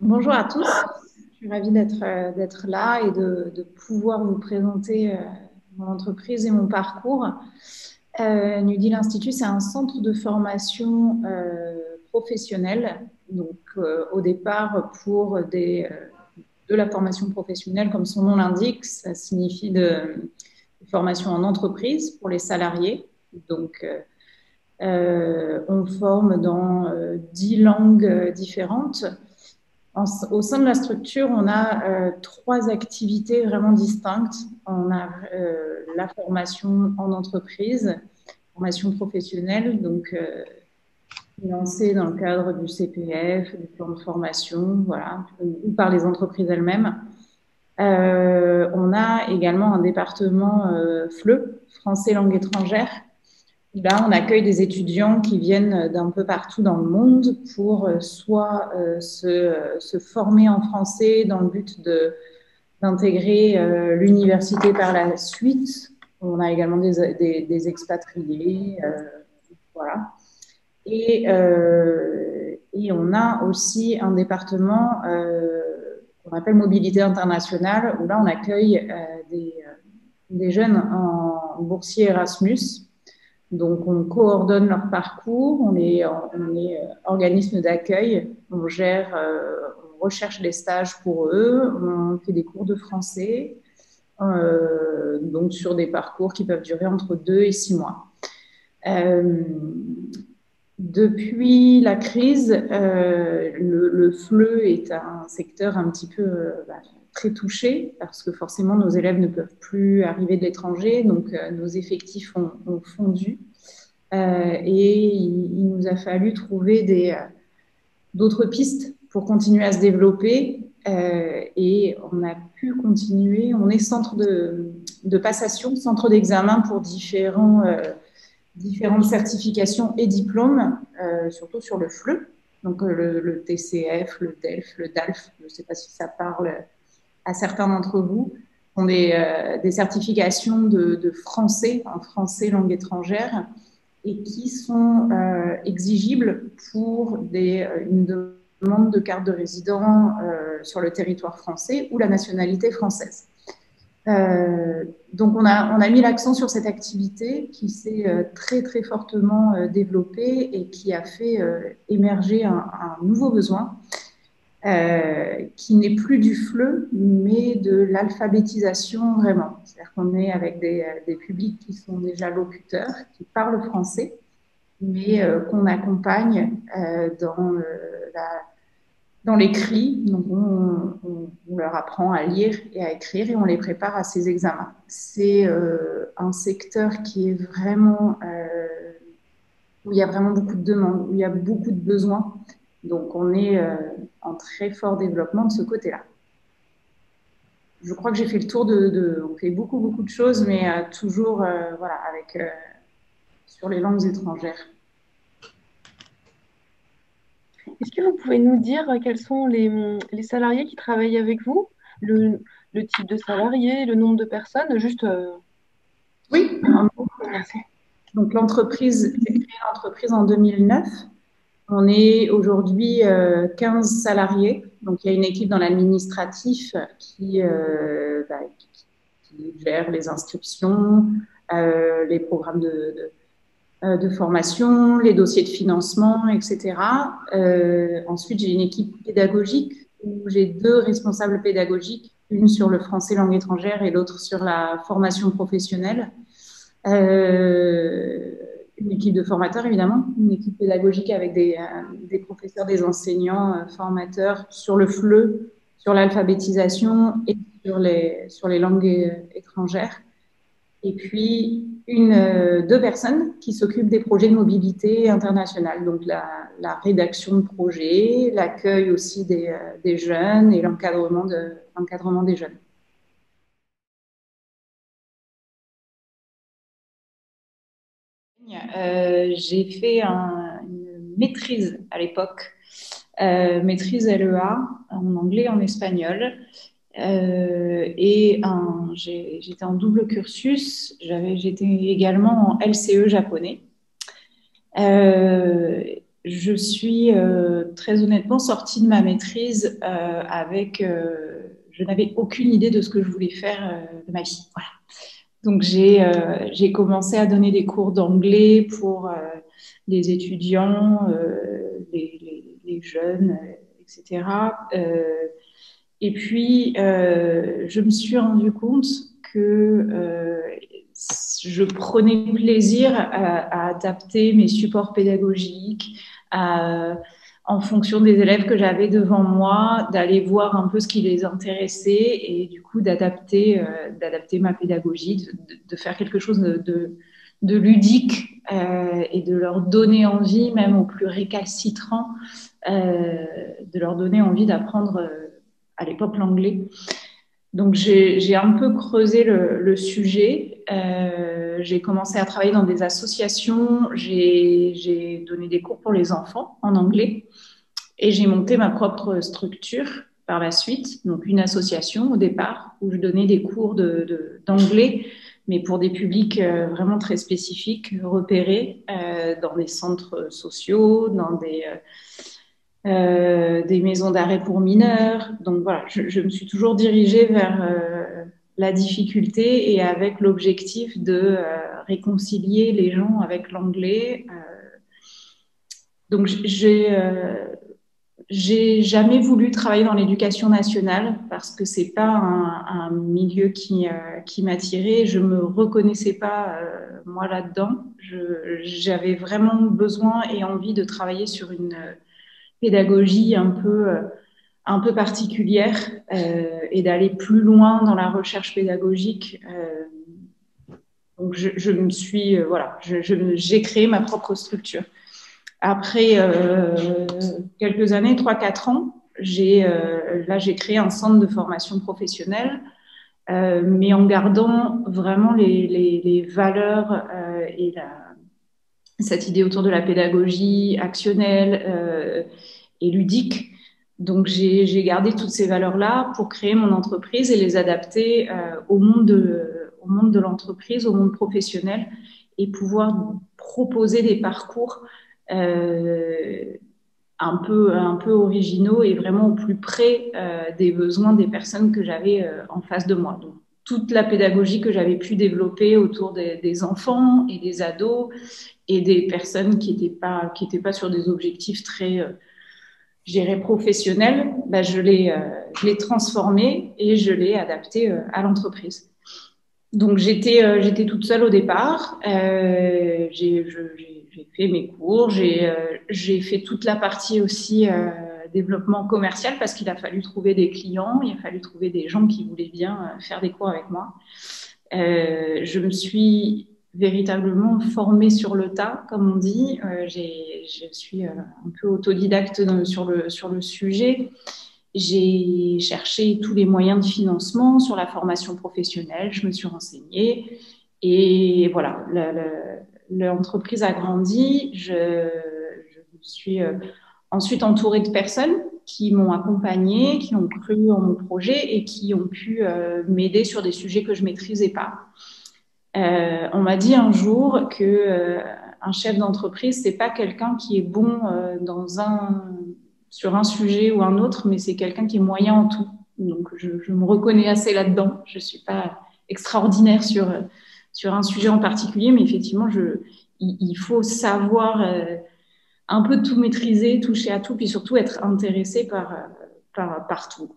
Bonjour à tous, suis ravie d'être euh, d'être là et de, pouvoir vous présenter euh, mon entreprise et mon parcours. Euh, Nudil Institut, c'est un centre de formation euh, professionnelle, donc au départ pour des, de la formation professionnelle, comme son nom l'indique, ça signifie de, de, formation en entreprise pour les salariés. Donc, on forme dans dix langues différentes au sein de la structure, on a euh, trois activités vraiment distinctes. On a euh, la formation en entreprise, formation professionnelle, donc euh, financée dans le cadre du CPF, du plan de formation, voilà, ou par les entreprises elles-mêmes. Euh, on a également un département FLE, français langue étrangère, Là, on accueille des étudiants qui viennent d'un peu partout dans le monde pour euh, soit euh, se, former en français dans le but d'intégrer euh, l'université par la suite. On a également des, expatriés, euh, voilà. Et, euh, on a aussi un département qu'on appelle mobilité internationale, où là, on accueille des jeunes en boursier Erasmus donc, on coordonne leur parcours, on est, euh, organisme d'accueil, on gère, euh, on recherche des stages pour eux, on fait des cours de français, euh, donc sur des parcours qui peuvent durer entre deux et six mois. Depuis la crise, euh, le, le, FLE est un secteur un petit peu bah, très touchés parce que forcément nos élèves ne peuvent plus arriver de l'étranger, donc euh, nos effectifs ont, ont fondu. Euh, et il, nous a fallu trouver des euh, d'autres pistes pour continuer à se développer. Euh, et on a pu continuer. On est centre de, de passation, centre d'examen pour différents euh, différentes certifications et diplômes, surtout sur le FLE, donc le, le, TCF, le DELF, le DALF. Je ne sais pas si ça parle à certains d'entre vous ont des, euh, des certifications de, de, français, en français langue étrangère, et qui sont euh, exigibles pour des, euh, une demande de carte de résident euh, sur le territoire français ou la nationalité française. Euh, donc on a, on a mis l'accent sur cette activité qui s'est euh, très très fortement développée et qui a fait émerger un, un nouveau besoin euh, qui n'est plus du FLE, mais de l'alphabétisation vraiment. C'est-à-dire qu'on est avec des, euh, des, publics qui sont déjà locuteurs, qui parlent français, mais euh, qu'on accompagne euh, dans, la, dans l'écrit. On, leur apprend à lire et à écrire et on les prépare à ces examens. C'est un secteur qui est vraiment où il y a vraiment beaucoup de demandes, où il y a beaucoup de besoins. Donc, on est euh, en très fort développement de ce côté-là. Je crois que j'ai fait le tour de, de, On fait beaucoup, beaucoup de choses, mais euh, toujours euh, voilà, avec, euh, sur les langues étrangères. Est-ce que vous pouvez nous dire quels sont les, les salariés qui travaillent avec vous? Le, le, type de salarié, le nombre de personnes? Juste. Euh... Oui. Merci. Donc, l'entreprise, j'ai créé l'entreprise en 2009. On est aujourd'hui euh, 15 salariés. Donc, il y a une équipe dans l'administratif qui, euh, bah, qui, gère les inscriptions, euh, les programmes de, de, euh, de, formation, les dossiers de financement, etc. Euh, ensuite, j'ai une équipe pédagogique où j'ai deux responsables pédagogiques, une sur le français langue étrangère et l'autre sur la formation professionnelle. Euh, une équipe de formateurs, évidemment, une équipe pédagogique avec des, euh, des professeurs, des enseignants, euh, formateurs sur le FLE, sur l'alphabétisation et sur les, sur les langues euh, étrangères. Et puis, euh, deux personnes qui s'occupent des projets de mobilité internationale, donc la, rédaction de projets, l'accueil aussi des, euh, jeunes et l'encadrement des jeunes. Euh, j'ai fait une maîtrise à l'époque, maîtrise LEA en anglais et en espagnol, et j'étais en double cursus. J'étais également en LCE japonais. Euh, je suis euh, très honnêtement sortie de ma maîtrise euh, avec. je n'avais aucune idée de ce que je voulais faire de ma vie. Voilà. Donc j'ai commencé à donner des cours d'anglais pour les étudiants, les, les, jeunes, etc. et puis je me suis rendu compte que je prenais plaisir à, adapter mes supports pédagogiques en fonction des élèves que j'avais devant moi, d'aller voir un peu ce qui les intéressait et du coup d'adapter, euh, d'adapter ma pédagogie, de, faire quelque chose de, de, ludique euh, et de leur donner envie, même aux plus récalcitrants, euh, de leur donner envie d'apprendre à l'époque l'anglais. Donc j'ai un peu creusé le, sujet. Euh, j'ai commencé à travailler dans des associations. J'ai donné des cours pour les enfants en anglais et j'ai monté ma propre structure par la suite. Donc une association au départ où je donnais des cours d'anglais, mais pour des publics euh, vraiment très spécifiques, repérés euh, dans des centres sociaux, dans des des maisons d'arrêt pour mineurs. Donc voilà, je, me suis toujours dirigée vers euh, la difficulté et avec l'objectif de euh, réconcilier les gens avec l'anglais. donc j'ai jamais voulu travailler dans l'éducation nationale parce que c'est pas un, milieu qui, qui m'attirait. Je me reconnaissais pas moi là-dedans. J'avais vraiment besoin et envie de travailler sur une pédagogie un peu, euh, un peu particulière euh, et d'aller plus loin dans la recherche pédagogique. Euh, donc, je, me suis, voilà, j'ai créé ma propre structure. Après quelques années, 3-4 ans, j'ai, là, j'ai créé un centre de formation professionnelle, mais en gardant vraiment les, les valeurs et la, cette idée autour de la pédagogie actionnelle euh, et ludique. Donc j'ai gardé toutes ces valeurs-là pour créer mon entreprise et les adapter euh, au monde de, l'entreprise, au monde professionnel et pouvoir proposer des parcours euh, un peu, un peu originaux et vraiment au plus près des besoins des personnes que j'avais en face de moi. Donc, toute la pédagogie que j'avais pu développer autour des, enfants et des ados et des personnes qui n'étaient pas, qui pas sur des objectifs très, euh, professionnels, bah, je l'ai euh, transformé et je l'ai adapté euh, à l'entreprise. Donc j'étais euh, j'étais toute seule au départ. Euh, j'ai fait mes cours, j'ai fait toute la partie aussi développement commercial parce qu'il a fallu trouver des clients, il a fallu trouver des gens qui voulaient bien faire des cours avec moi. je me suis véritablement formée sur le tas, comme on dit. Euh, je suis euh, un peu autodidacte sur le, sur le sujet. J'ai cherché tous les moyens de financement sur la formation professionnelle, je me suis renseignée et voilà, l'entreprise a grandi. Je, me suis euh, ensuite entourée de personnes qui m'ont accompagnée, qui ont cru en mon projet et qui ont pu m'aider sur des sujets que je maîtrisais pas. Euh, on m'a dit un jour que euh, un chef d'entreprise, c'est pas quelqu'un qui est bon euh, sur un sujet ou un autre, mais c'est quelqu'un qui est moyen en tout. Donc, je, me reconnais assez là-dedans. Je suis pas extraordinaire sur, sur un sujet en particulier, mais effectivement, il, faut savoir un peu tout maîtriser, toucher à tout, puis surtout être intéressé par, par, tout,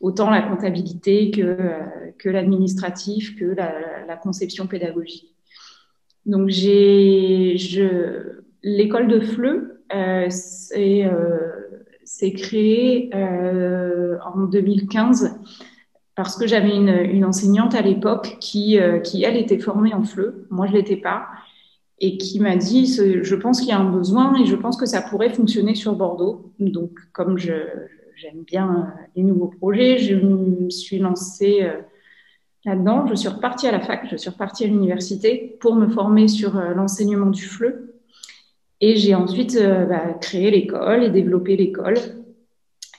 autant la comptabilité que, euh, que l'administratif, que la, conception pédagogique. Donc, j'ai l'école de FLE, euh, c'est euh, euh, en 2015 parce que j'avais une, enseignante à l'époque qui, qui, elle, était formée en FLE. Moi, je l'étais pas. Et qui m'a dit, je pense qu'il y a un besoin et je pense que ça pourrait fonctionner sur Bordeaux. Donc, comme je, j'aime bien euh, les nouveaux projets. Je me suis lancée euh, là-dedans. Je suis repartie à la fac, je suis repartie à l'université pour me former sur l'enseignement du FLE. Et j'ai ensuite bah, créé l'école et développé l'école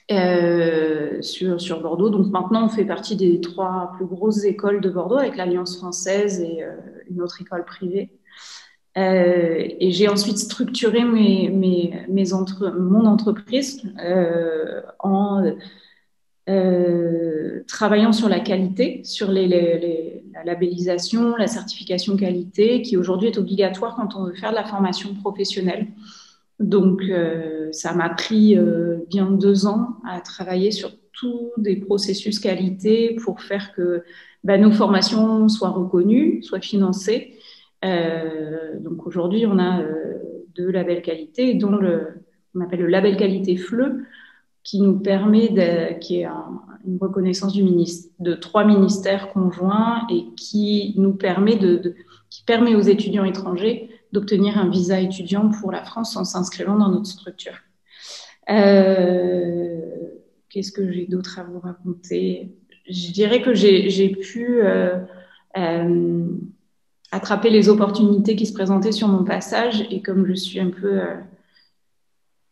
euh, sur, Bordeaux. Donc maintenant, on fait partie des trois plus grosses écoles de Bordeaux avec l'Alliance française et euh, une autre école privée. Euh, et j'ai ensuite structuré mon entreprise euh, en euh, travaillant sur la qualité, sur la labellisation, la certification qualité, qui aujourd'hui est obligatoire quand on veut faire de la formation professionnelle. Donc, ça m'a pris bien deux ans à travailler sur tous des processus qualité pour faire que bah, nos formations soient reconnues, soient financées. Euh, donc, aujourd'hui, on a euh, deux labels qualité, dont le, on appelle le label qualité FLE, qui nous permet, qui est un, une reconnaissance du ministre, de trois ministères conjoints et qui nous permet de, qui permet aux étudiants étrangers d'obtenir un visa étudiant pour la France en s'inscrivant dans notre structure. Euh, Qu'est-ce que j'ai d'autre à vous raconter? Je dirais que j'ai pu attraper les opportunités qui se présentaient sur mon passage et comme je suis un peu euh,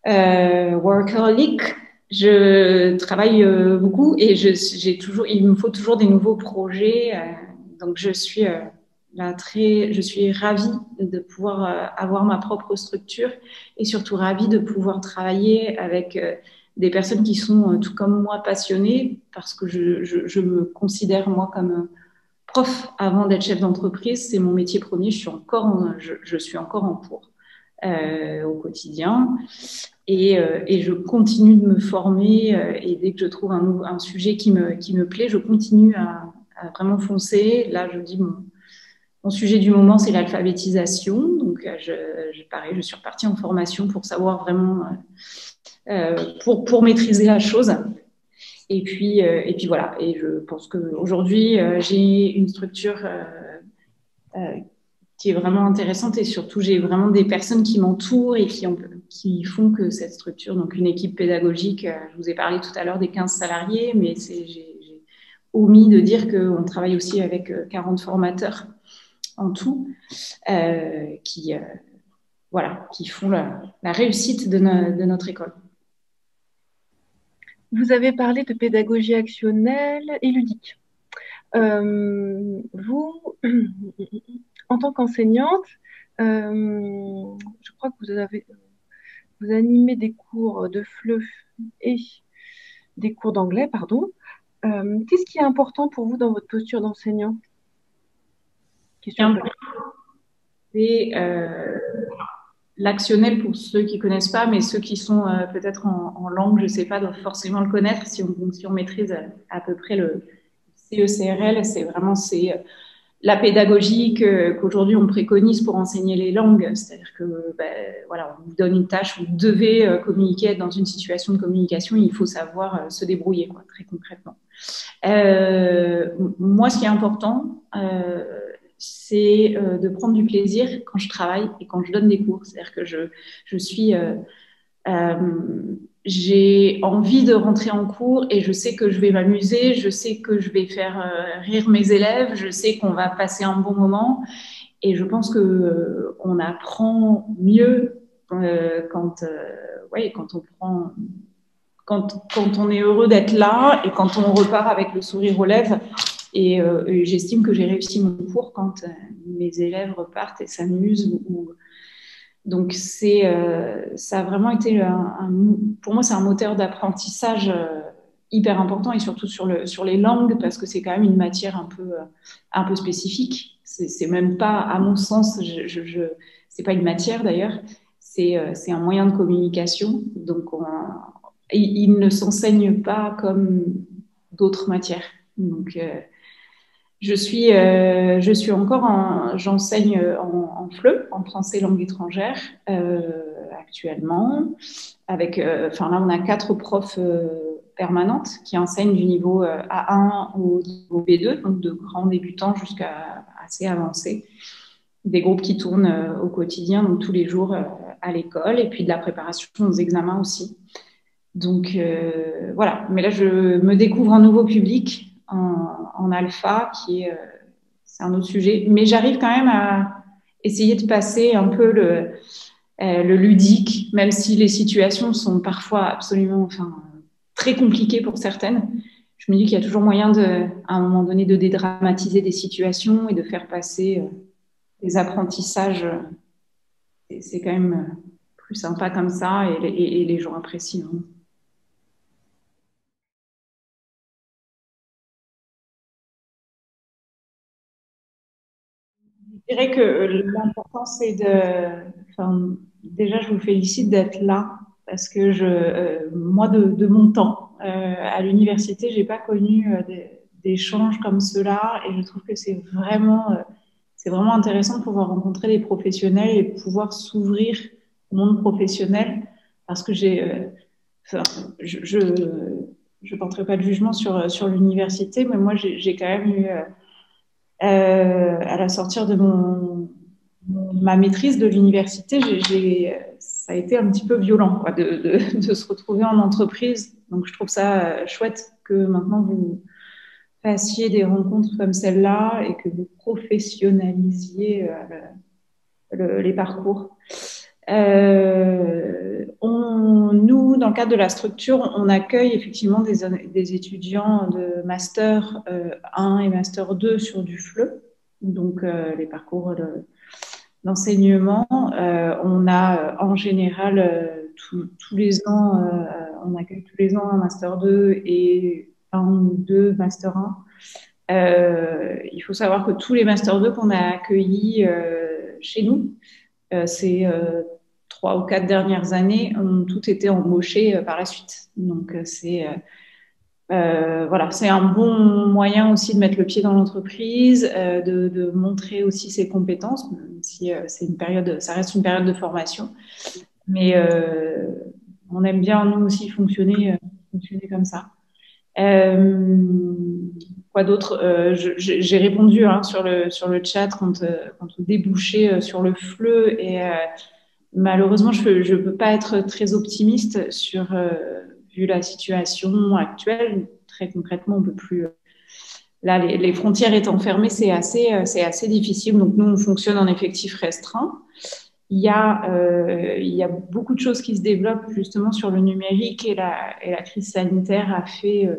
euh workaholic, je travaille euh, beaucoup et j'ai toujours, il me faut toujours des nouveaux projets. donc je suis très, je suis ravie de pouvoir euh, avoir ma propre structure et surtout ravie de pouvoir travailler avec euh, des personnes qui sont euh, tout comme moi passionnées parce que je, je me considère moi comme prof avant d'être chef d'entreprise. C'est mon métier premier. Je suis encore, en, je, suis encore en cours euh, au quotidien et, euh, et, je continue de me former et dès que je trouve un, sujet qui me, plaît, je continue à, vraiment foncer. Là, je dis bon mon sujet du moment, c'est l'alphabétisation. Donc, euh, je, pareil, je suis repartie en formation pour savoir vraiment, euh, euh, pour maîtriser la chose. Et puis, euh, et puis voilà. Et je pense qu'aujourd'hui, euh, j'ai une structure euh, qui est vraiment intéressante et surtout, j'ai vraiment des personnes qui m'entourent et qui, ont, qui font que cette structure, donc une équipe pédagogique, je vous ai parlé tout à l'heure des 15 salariés, mais j'ai omis de dire qu'on travaille aussi avec 40 formateurs en tout, qui, voilà, qui font la, réussite de, notre école. Vous avez parlé de pédagogie actionnelle et ludique. Euh, vous, en tant qu'enseignante, euh, je crois que vous avez vous animez des cours de FLE et des cours d'anglais, pardon. Euh, Qu'est-ce qui est important pour vous dans votre posture d'enseignant? C'est l'actionnel pour ceux qui connaissent pas, mais ceux qui sont euh, peut-être en, langue, je sais pas, doivent forcément le connaître si on, si on maîtrise à, à peu près le CECRL. C'est vraiment c'est euh, la pédagogie qu'aujourd'hui on préconise pour enseigner les langues. C'est-à-dire que ben, voilà, on vous donne une tâche, vous devez euh, communiquer, être dans une situation de communication, il faut savoir euh, se débrouiller, quoi, très concrètement. Euh, moi, ce qui est important, euh, c'est euh, de prendre du plaisir quand je travaille et quand je donne des cours. C'est-à-dire que je, je suis, euh, euh, j'ai envie de rentrer en cours et je sais que je vais m'amuser, je sais que je vais faire rire mes élèves, je sais qu'on va passer un bon moment. Et je pense que on apprend mieux quand, quand on prend quand, quand on est heureux d'être là et quand on repart avec le sourire aux lèvres et, euh, j'estime que j'ai réussi mon cours quand euh, mes élèves repartent et s'amusent. Donc, euh, ça a vraiment été, un, pour moi, c'est un moteur d'apprentissage hyper important et surtout sur, le, sur les langues parce que c'est quand même une matière un peu, un peu spécifique. C'est, même pas, à mon sens, c'est pas une matière d'ailleurs, c'est, c'est un moyen de communication. Donc, on, il, il ne s'enseigne pas comme d'autres matières. Donc, je suis, euh, je suis encore j'enseigne en, en FLE, en français langue étrangère, euh, actuellement. Avec, euh, là, on a quatre profs euh, permanentes qui enseignent du niveau euh, A1 au niveau B2, donc de grands débutants jusqu'à assez avancés. Des groupes qui tournent au quotidien, donc tous les jours à l'école, et puis de la préparation aux examens aussi. Donc voilà, mais là, je me découvre un nouveau public en, alpha, qui est, c'est un autre sujet. Mais j'arrive quand même à essayer de passer un peu le, le ludique, même si les situations sont parfois absolument, enfin, très compliquées pour certaines je me dis qu'il y a toujours moyen, de, à un moment donné, de dédramatiser des situations et de faire passer euh, des apprentissages. C'est quand même euh, plus sympa comme ça et, les gens apprécient. Hein. Je dirais que l'important, c'est de. Enfin, déjà, je vous félicite d'être là parce que je, euh, moi, de, mon temps, euh, à l'université, j'ai pas connu euh, d'échanges comme cela et je trouve que c'est vraiment, euh, vraiment intéressant de pouvoir rencontrer des professionnels et pouvoir s'ouvrir au monde professionnel parce que j'ai, enfin, je, je, je porterai pas de jugement sur, sur l'université, mais moi, j'ai quand même eu, à la sortir de mon, ma maîtrise de l'université, j'ai ça a été un petit peu violent quoi, de, de, de, se retrouver en entreprise. Donc, je trouve ça euh, chouette que maintenant vous fassiez des rencontres comme celle-là et que vous professionnalisiez euh, les parcours. Euh, nous, dans le cadre de la structure, on accueille effectivement des, étudiants de master 1 et master 2 sur du FLE, donc les parcours de, d'enseignement. Euh, on a euh, en général euh, tous les ans, on accueille tous les ans un master 2 et un ou deux master 1. il faut savoir que tous les master 2 qu'on a accueillis chez nous, ces trois ou quatre dernières années, ont tout été embauchés par la suite. Donc c'est euh, voilà, c'est un bon moyen aussi de mettre le pied dans l'entreprise, euh, de, montrer aussi ses compétences, même si euh, c'est une période, ça reste une période de formation. Mais euh, on aime bien nous aussi fonctionner, fonctionner comme ça. quoi d'autre? J'ai répondu hein, sur le sur le chat quand quand on débouchait sur le fleu et malheureusement je ne peux pas être très optimiste sur vu la situation actuelle, très concrètement, on peut plus. Là, les, frontières étant fermées, c'est assez, c'est assez difficile. Donc, nous, on fonctionne en effectif restreint. Il y, a, euh, il y a beaucoup de choses qui se développent justement sur le numérique et la, et la crise sanitaire a fait euh,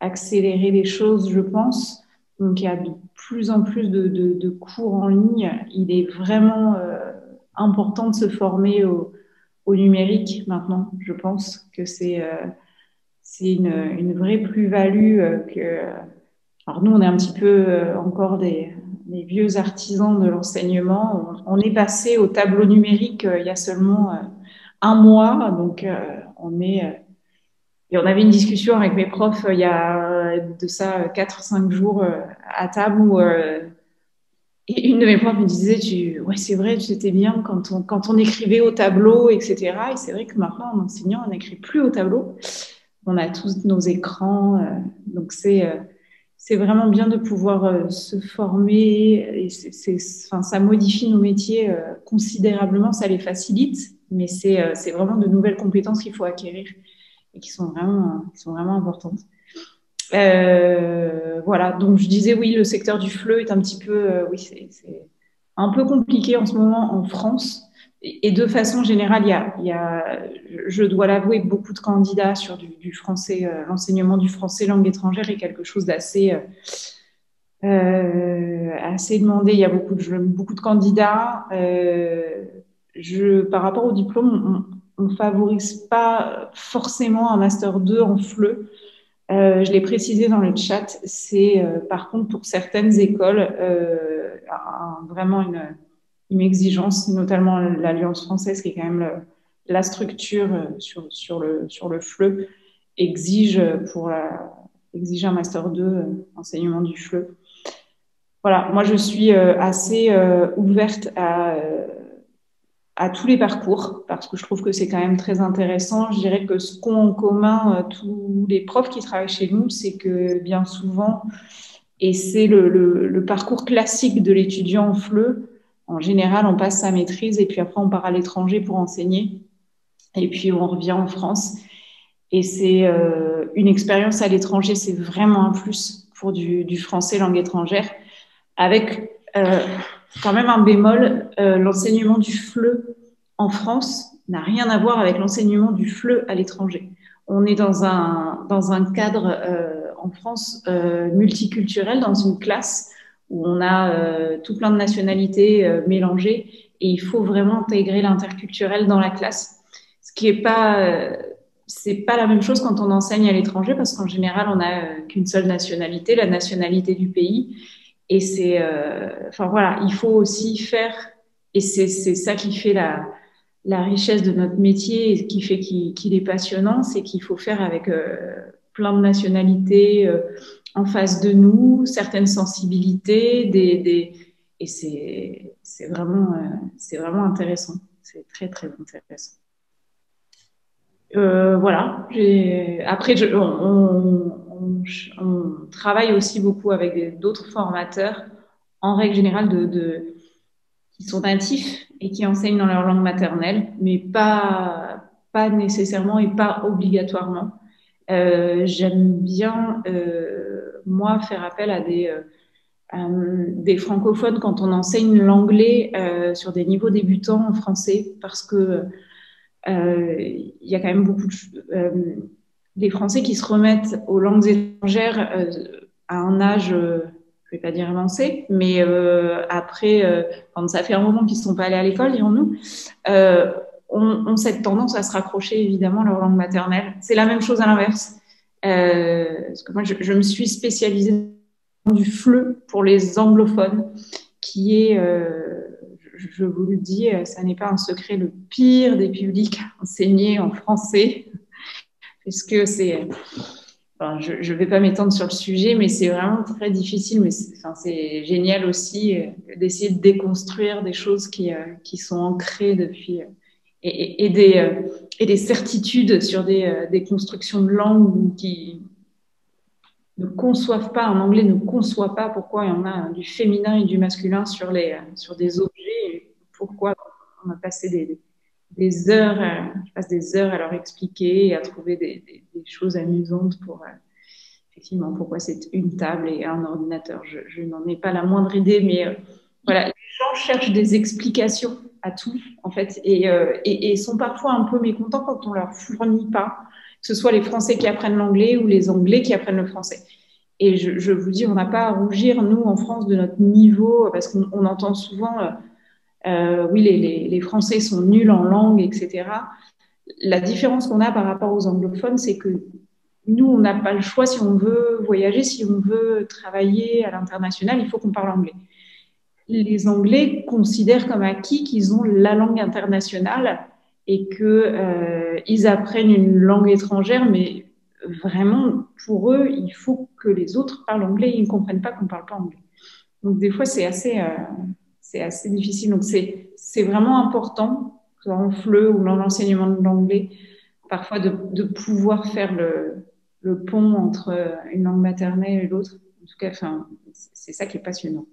accélérer les choses, je pense. Donc, il y a de plus en plus de, de, cours en ligne. Il est vraiment euh, important de se former au, numérique maintenant. Je pense que c'est euh, une, une, vraie plus-value euh, que. Alors nous, on est un petit peu euh, encore des, vieux artisans de l'enseignement. On, est passé au tableau numérique il y a seulement un mois, donc on est. Et on avait une discussion avec mes profs il y a de ça 4-5 jours à table où et une de mes profs me disait, ouais, c'est vrai, c'était bien quand on, quand on écrivait au tableau, etc. Et c'est vrai que maintenant, en enseignant, on n'écrit plus au tableau. On a tous nos écrans. Euh, donc, c'est, euh, c'est vraiment bien de pouvoir euh, se former. Et c'est, enfin, ça modifie nos métiers considérablement, ça les facilite. Mais c'est, c'est vraiment de nouvelles compétences qu'il faut acquérir et qui sont vraiment, qui sont vraiment importantes. Euh, voilà, donc je disais oui, le secteur du fleu est un petit peu, euh, oui, c'est un peu compliqué en ce moment en France. Et, de façon générale, il y a, il y a je dois l'avouer, beaucoup de candidats sur du, français, euh, l'enseignement du français langue étrangère est quelque chose d'assez assez demandé. Il y a beaucoup de, beaucoup de candidats. je, par rapport au diplôme, on ne favorise pas forcément un master 2 en fleu. Euh, je l'ai précisé dans le chat, c'est euh, par contre pour certaines écoles euh, vraiment une, une, exigence, notamment l'Alliance française qui est quand même la structure sur, sur, le, sur le FLE, exige, pour la, exige un Master 2 enseignement du FLE. Voilà, moi je suis assez ouverte à à tous les parcours parce que je trouve que c'est quand même très intéressant. Je dirais que ce qu'ont en commun euh, tous les profs qui travaillent chez nous, c'est que bien souvent, et c'est le, parcours classique de l'étudiant en FLE, en général, on passe sa maîtrise et puis après on part à l'étranger pour enseigner et puis on revient en France. Et c'est euh, une expérience à l'étranger, c'est vraiment un plus. pour du, français langue étrangère, avec euh, quand même un bémol, euh, l'enseignement du FLE en France n'a rien à voir avec l'enseignement du FLE à l'étranger. On est dans un, dans un cadre en France multiculturel, dans une classe où on a tout plein de nationalités mélangées et il faut vraiment intégrer l'interculturel dans la classe, ce qui n'est pas pas la même chose quand on enseigne à l'étranger parce qu'en général, on n'a euh, qu'une seule nationalité, la nationalité du pays. Et c'est, euh, enfin voilà, il faut aussi faire, et c'est ça qui fait la, la richesse de notre métier et qui fait qu'il est passionnant, c'est qu'il faut faire avec euh, plein de nationalités en face de nous, certaines sensibilités, des, des et c'est vraiment, c'est vraiment intéressant. C'est très, très intéressant. Euh, voilà. Après, on, travaille aussi beaucoup avec d'autres formateurs, en règle générale, qui sont natifs et qui enseignent dans leur langue maternelle, mais pas, nécessairement et pas obligatoirement. Euh, j'aime bien, euh, moi, faire appel à des, des francophones quand on enseigne l'anglais sur des niveaux débutants en français, parce que euh, il y a quand même beaucoup de, euh, des Français qui se remettent aux langues étrangères euh, à un âge je vais pas dire avancé, mais après, quand ça fait un moment qu'ils ne sont pas allés à l'école, dirons-nous, ont, cette tendance à se raccrocher évidemment à leur langue maternelle. C'est la même chose à l'inverse. moi, je, me suis spécialisée dans du FLE pour les anglophones, qui est je vous le dis, euh, ça n'est pas un secret, le pire des publics enseignés en français, puisque c'est. je ne vais pas m'étendre sur le sujet, mais c'est vraiment très difficile. Mais c'est génial aussi euh, d'essayer de déconstruire des choses qui, euh, qui sont ancrées depuis. Et, et, des, et des certitudes sur des, des constructions de langue qui, ne conçoivent pas, en anglais ne conçoit pas pourquoi il y en a du féminin et du masculin sur, les, sur des objets, et pourquoi on a passé des, des heures, je passe des heures à leur expliquer et à trouver des, choses amusantes pour, euh, effectivement, pourquoi c'est une table et un ordinateur. Je, n'en ai pas la moindre idée, mais euh, voilà, les gens cherchent des explications à tout, en fait, euh, et, sont parfois un peu mécontents quand on leur fournit pas que ce soit les Français qui apprennent l'anglais ou les Anglais qui apprennent le français. Et je, vous dis, on n'a pas à rougir, nous, en France, de notre niveau, parce qu'on entend souvent, euh, oui, les, les, Français sont nuls en langue, etc. La différence qu'on a par rapport aux anglophones, c'est que nous, on n'a pas le choix si on veut voyager, si on veut travailler à l'international, il faut qu'on parle anglais. Les Anglais considèrent comme acquis qu'ils ont la langue internationale et qu'ils euh, apprennent une langue étrangère, mais vraiment, pour eux, il faut que les autres parlent anglais. Ils ne comprennent pas qu'on ne parle pas anglais. Donc, des fois, c'est assez, euh, c'est assez difficile. Donc, c'est, c'est vraiment important, soit en FLE ou dans l'enseignement de l'anglais, parfois de, de pouvoir faire le, le, pont entre une langue maternelle et l'autre. En tout cas, c'est ça qui est passionnant.